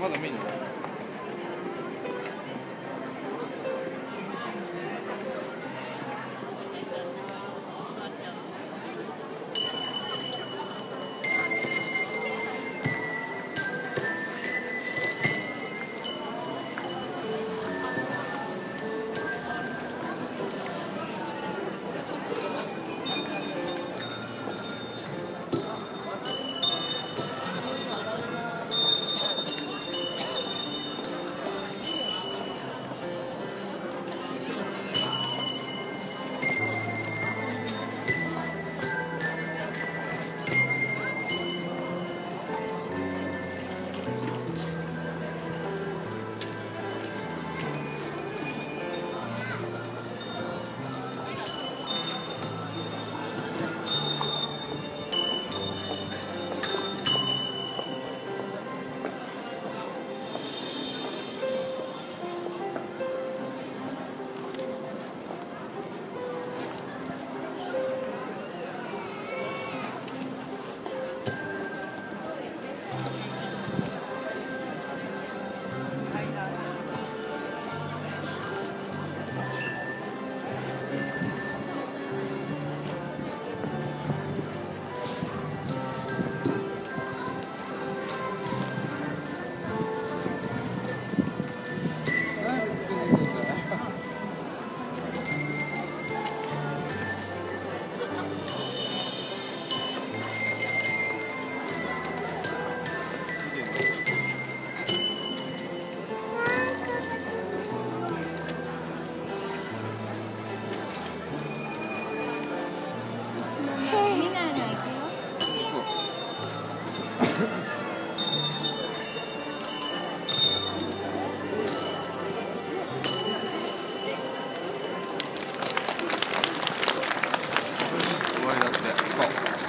まだ見んのごいだって行こう。